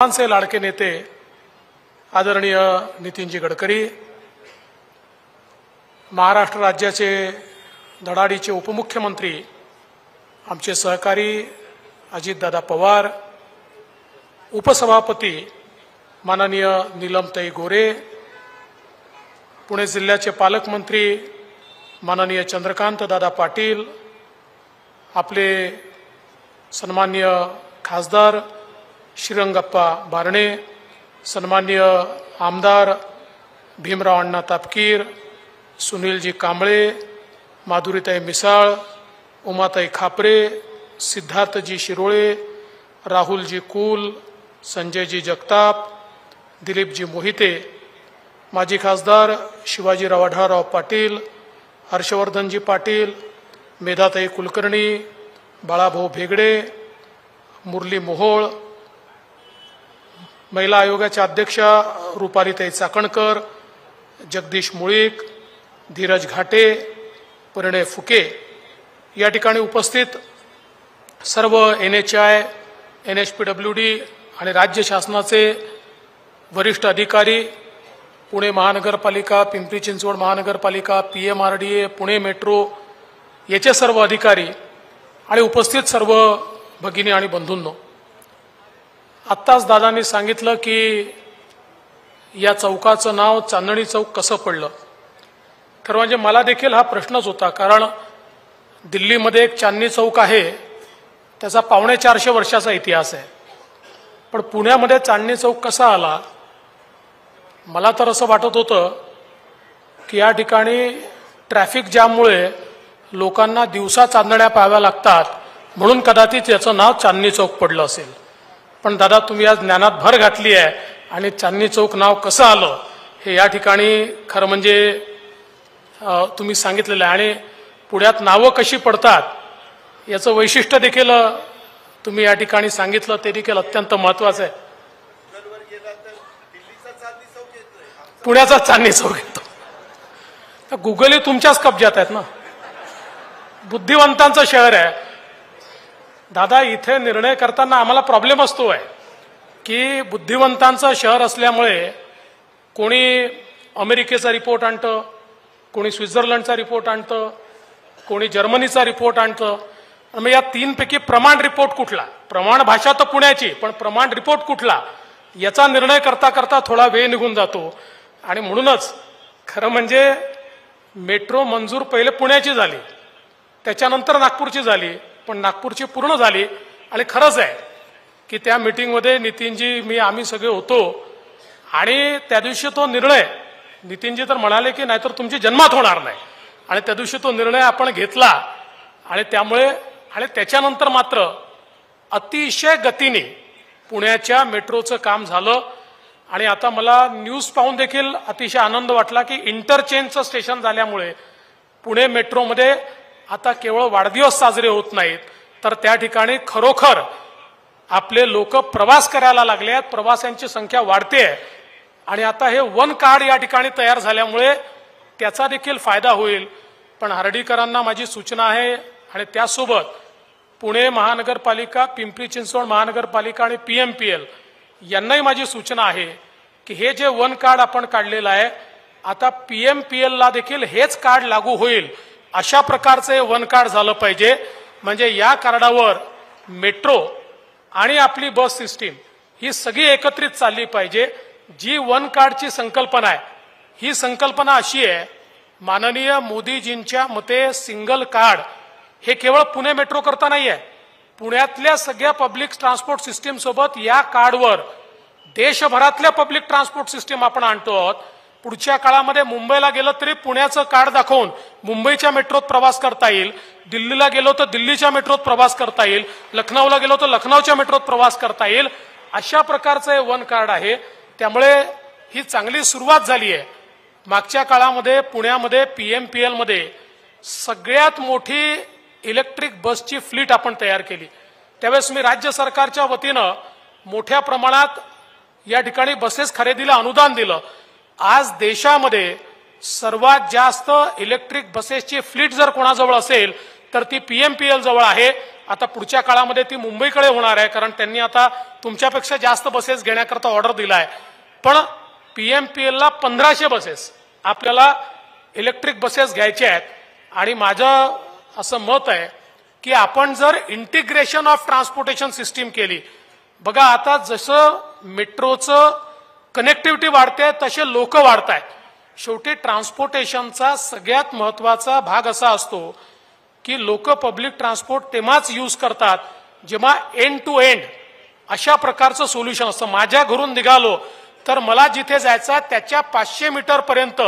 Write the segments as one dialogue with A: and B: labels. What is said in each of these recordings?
A: सर्वांचे लाडके नेते आदरणीय नितीनजी गडकरी महाराष्ट्र राज्याचे धडाडीचे उपमुख्यमंत्री आमचे सहकारी अजितदादा पवार उपसभापती माननीय नीलमताई गोरे पुणे जिल्ह्याचे पालकमंत्री माननीय चंद्रकांत दादा पाटील आपले सन्मान्य खासदार श्रीरंगप्पा बारणे सन्मान्य आमदार भीमराव अण्णा तापकीर सुनीलजी कांबळे माधुरीताई मिसाळ उमाताई खापरे सिद्धार्थजी शिरोळे राहुलजी कुल संजयजी जगताप दिलीपजी मोहिते माजी खासदार शिवाजीराव आढळराव पाटील हर्षवर्धनजी पाटील मेधाताई कुलकर्णी बाळाभाऊ भेगडे मुरली मोहोळ महिला आयोगाच्या अध्यक्षा रुपालीताई चाकणकर जगदीश मुळीक धीरज घाटे परिणय फुके या ठिकाणी उपस्थित सर्व N H I N H P W D आणि राज्य शासनाचे वरिष्ठ अधिकारी पुणे महानगरपालिका पिंपरी चिंचवड महानगरपालिका P M R D A Pune metro याचे सर्व अधिकारी आणि उपस्थित सर्व भगिनी आणि बंधूंनो. आत्ताच दादांनी सांगितलं की या चौकाचं नाव चांदणी चौक कसं पडलं? तर म्हणजे मला देखील हा प्रश्नच होता कारण दिल्लीमध्ये एक चांदणी चौक आहे त्याचा पावणे चारशे वर्षाचा इतिहास आहे. पण पुण्यामध्ये चांदणी चौक कसा आला? मला तर असं वाटत होतं की या ठिकाणी ट्रॅफिक जाममुळे लोकांना दिवसा चांदण्या पाहाव्या लागतात म्हणून कदाचित याचं नाव चांदणी चौक पडलं असेल. पण दादा तुम्ही आज ज्ञानात भर घातली आहे आणि चांदणी चौक नाव कसं आलं हे या ठिकाणी खरं म्हणजे तुम्ही सांगितलेलं आहे. आणि पुण्यात नावं कशी पडतात याचं वैशिष्ट्य देखील तुम्ही या ठिकाणी सांगितलं ते देखील अत्यंत महत्वाचं आहे. पुण्याचा चांदणी चौक येतो. तर गुगलही तुमच्याच कब्जात आहेत ना. बुद्धिवंतांचं शहर आहे. दादा इथे निर्णय करताना आम्हाला प्रॉब्लेम असतो आहे की बुद्धिवंतांचं शहर असल्यामुळे कोणी अमेरिकेचा रिपोर्ट आणतं कोणी स्वित्झर्लंडचा रिपोर्ट आणतं कोणी जर्मनीचा रिपोर्ट आणतं. मग या तीनपैकी प्रमाण रिपोर्ट कुठला? प्रमाण भाषा तर पुण्याची पण प्रमाण रिपोर्ट कुठला? याचा निर्णय करता करता थोडा वेळ निघून जातो. आणि म्हणूनच खरं म्हणजे मेट्रो मंजूर पहिले पुण्याची झाली त्याच्यानंतर नागपूरची झाली. पण नागपूरची पूर्ण झाली. आणि खरंच आहे की त्या मिटिंगमध्ये नितीनजी मी आम्ही सगळे होतो. आणि त्या दिवशी तो निर्णय नितीनजी तर म्हणाले की नाहीतर तुमची जन्मात होणार नाही. आणि त्या दिवशी तो निर्णय आपण घेतला. आणि त्यामुळे आणि त्याच्यानंतर मात्र अतिशय गतीने पुण्याच्या मेट्रोचं काम झालं. आणि आता मला न्यूज पाहून देखील अतिशय आनंद वाटला की इंटरचेंजचं स्टेशन झाल्यामुळे पुणे मेट्रोमध्ये आता केवळ वाढदिवस साजरे होत नाहीत तर त्या ठिकाणी खरोखर आपले लोक प्रवास करायला लागले आहेत. प्रवाशांची संख्या वाढते आणि आता हे वन कार्ड या ठिकाणी तयार झाल्यामुळे त्याचा देखील फायदा होईल. पण हर्डीकरांना माझी सूचना आहे आणि त्यासोबत पुणे महानगरपालिका पिंपरी चिंचवड महानगरपालिका आणि पी एम पी एल यांनाही माझी सूचना आहे की हे जे वन कार्ड आपण काढलेलं आहे आता पी एम पी एलला देखील हेच कार्ड लागू होईल. अशा प्रकारचं वन कार्ड झालं पाहिजे. म्हणजे या कार्डावर मेट्रो आणि आपली बस सिस्टीम ही सगळी एकत्रित चालली पाहिजे. जी वन कार्डची संकल्पना आहे ही संकल्पना अशी आहे माननीय मोदीजींच्या मते सिंगल कार्ड हे केवळ पुणे मेट्रो करता नाही आहे पुण्यातल्या सगळ्या पब्लिक ट्रान्सपोर्ट सिस्टीम सोबत या कार्डवर देशभरातल्या पब्लिक ट्रान्सपोर्ट सिस्टीम आपण आणतो आहोत. पुढच्या काळामध्ये मुंबईला गेलं तरी पुण्याचं कार्ड दाखवून मुंबईच्या मेट्रोत प्रवास करता येईल. दिल्लीला गेलो तर दिल्लीच्या मेट्रोत प्रवास करता येईल. लखनौला गेलो तर लखनौच्या मेट्रोत प्रवास करता येईल. अशा प्रकारचं हे वन कार्ड आहे. त्यामुळे ही चांगली सुरुवात झाली आहे. मागच्या काळामध्ये पुण्यामध्ये पी एम पी एलमध्ये सगळ्यात मोठी इलेक्ट्रिक बसची फ्लीट आपण तयार केली. त्यावेळेस मी राज्य सरकारच्या वतीनं मोठ्या प्रमाणात या ठिकाणी बसेस खरेदीला अनुदान दिलं. आज देशामध्ये सर्वात जास्त इलेक्ट्रिक बसेसची फ्लीट जर कोणाजवळ असेल तर ती पी एम पी जवळ आहे. आता पुढच्या काळामध्ये ती मुंबईकडे होणार आहे कारण त्यांनी आता तुमच्यापेक्षा जास्त बसेस घेण्याकरता ऑर्डर दिला आहे पण पीएमपीएलला पंधराशे बसेस आपल्याला इलेक्ट्रिक बसेस घ्यायचे आहेत. आणि माझं असं मत आहे की आपण जर इंटिग्रेशन ऑफ ट्रान्सपोर्टेशन सिस्टीम केली बघा आता जसं मेट्रोचं कनेक्टिव्हिटी वाढते तसे लोक वाढत आहेत शेवटी ट्रान्सपोर्टेशनचा सगळ्यात महत्त्वाचा भाग असा असतो की लोक पब्लिक ट्रान्सपोर्ट तेव्हाच यूज करतात जेव्हा एंड टू एंड अशा प्रकारचं सोल्युशन असतं. माझ्या घरून निघालो तर मला जिथे जायचं आहे त्याच्या पाचशे मीटरपर्यंत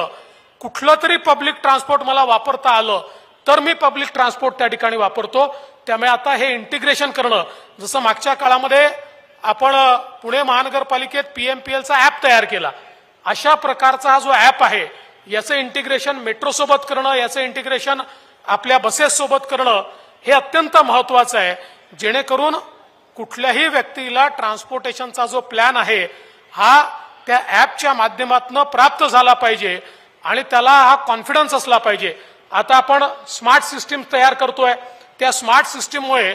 A: कुठलं तरी पब्लिक ट्रान्सपोर्ट मला वापरता आलं तर मी पब्लिक ट्रान्सपोर्ट त्या ठिकाणी वापरतो. त्यामुळे आता हे इंटिग्रेशन करणं जसं मागच्या काळामध्ये आपण पुणे महानगरपालिकेत पीएमपीएलचा ॲप तयार केला. अशा प्रकारचा हा जो ॲप आहे याचं इंटिग्रेशन मेट्रो सोबत करणं याचं इंटिग्रेशन आपल्या बसेस सोबत करणं हे अत्यंत महत्वाचं आहे. जेणेकरून कुठल्याही व्यक्तीला ट्रान्सपोर्टेशनचा जो प्लॅन आहे हा त्या ॲपच्या माध्यमातून प्राप्त झाला पाहिजे आणि त्याला हा कॉन्फिडन्स असला पाहिजे. आता आपण स्मार्ट सिस्टीम तयार करतोय. त्या स्मार्ट सिस्टीममुळे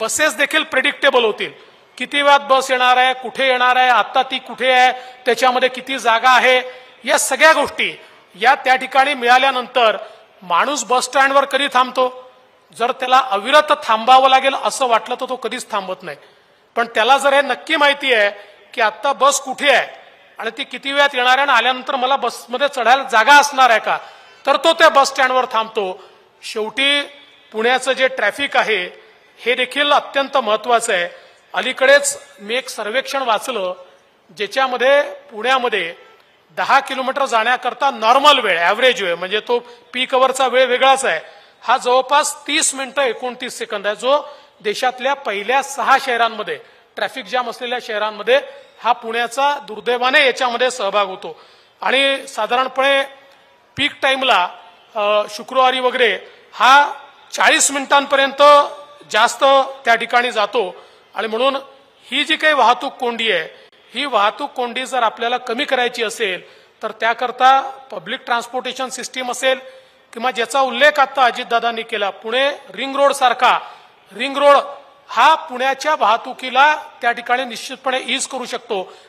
A: बसेस देखील प्रेडिक्टेबल होतील. किती वेळात बस येणार आहे कुठे येणार आहे आता ती कुठे आहे त्याच्यामध्ये किती जागा आहे या सगळ्या गोष्टी या त्या ठिकाणी मिळाल्यानंतर माणूस बस स्टँडवर कधी थांबतो? जर त्याला अविरत थांबावं लागेल असं वाटलं तर तो कधीच थांबत नाही. पण त्याला जर हे नक्की माहिती आहे की आत्ता बस कुठे आहे आणि ती किती वेळात येणार आहे आणि आल्यानंतर मला बसमध्ये चढायला जागा असणार आहे का? तर तो त्या बस स्टँडवर थांबतो. शेवटी पुण्याचं जे ट्रॅफिक आहे हे देखील अत्यंत महत्वाचं आहे. अलीकडेच मी एक सर्वेक्षण वाचलं ज्याच्यामध्ये पुण्यामध्ये दहा किलोमीटर जाण्याकरता नॉर्मल वेळ ॲव्हरेज वेळ म्हणजे तो पीक अवरचा वेळ वेगळाच आहे हा जवळपास तीस मिनिटं एकोणतीस सेकंद आहे जो देशातल्या पहिल्या सहा शहरांमध्ये ट्रॅफिक जाम असलेल्या शहरांमध्ये हा पुण्याचा दुर्दैवाने याच्यामध्ये सहभाग होतो. आणि साधारणपणे पीक टाईमला शुक्रवारी वगैरे हा चाळीस मिनिटांपर्यंत जास्त त्या ठिकाणी जातो. आणि म्हणून ही जी काही वाहतूक कोंडी आहे ही वाहतूक कोंडी जर आपल्याला कमी करायची असेल तर त्याकरता पब्लिक ट्रान्सपोर्टेशन सिस्टीम असेल किंवा ज्याचा उल्लेख आता अजितदादांनी केला पुणे रिंग रोड सारखा. रिंग रोड हा पुण्याच्या वाहतुकीला त्या ठिकाणी निश्चितपणे ईज करू शकतो.